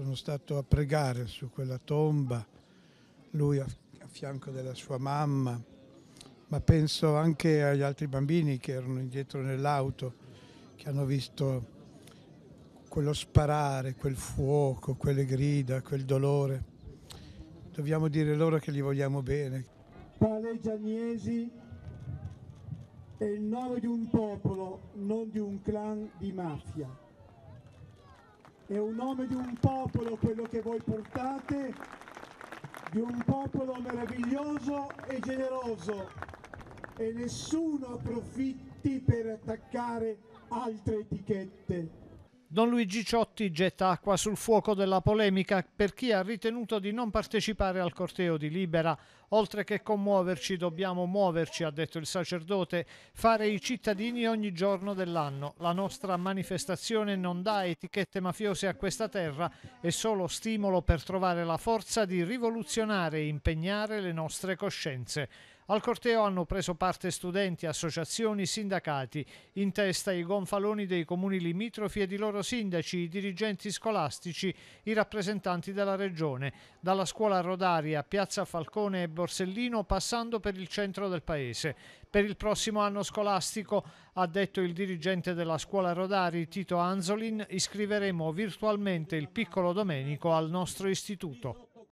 sono stato a pregare su quella tomba, lui a, fianco della sua mamma, ma penso anche agli altri bambini che erano indietro nell'auto, che hanno visto quello sparare, quel fuoco, quelle grida, quel dolore. Dobbiamo dire loro che li vogliamo bene. Paleggia Agnesi è il nome di un popolo, non di un clan di mafia. È un nome di un popolo quello che voi portate, di un popolo meraviglioso e generoso e nessuno approfitti per attaccare altre etichette. Don Luigi Ciotti getta acqua sul fuoco della polemica per chi ha ritenuto di non partecipare al corteo di Libera. Oltre che commuoverci dobbiamo muoverci, ha detto il sacerdote, fare i cittadini ogni giorno dell'anno. La nostra manifestazione non dà etichette mafiose a questa terra, è solo stimolo per trovare la forza di rivoluzionare e impegnare le nostre coscienze. Al corteo hanno preso parte studenti, associazioni, sindacati, in testa i gonfaloni dei comuni limitrofi ed i loro sindaci, i dirigenti scolastici, i rappresentanti della regione, dalla scuola Rodari a Piazza Falcone e Borsellino passando per il centro del paese. Per il prossimo anno scolastico, ha detto il dirigente della scuola Rodari Tito Anzolin, iscriveremo virtualmente il piccolo Domenico al nostro istituto.